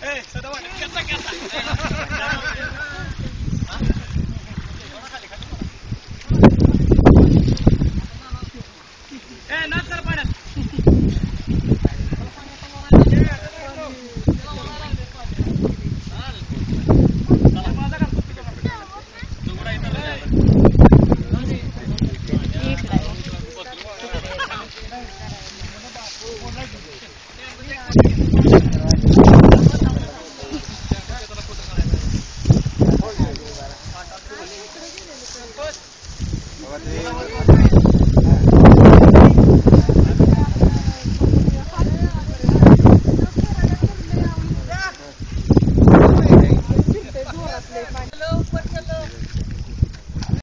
Hey, so the